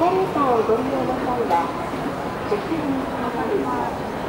エレご利用の際は、女性に関わります。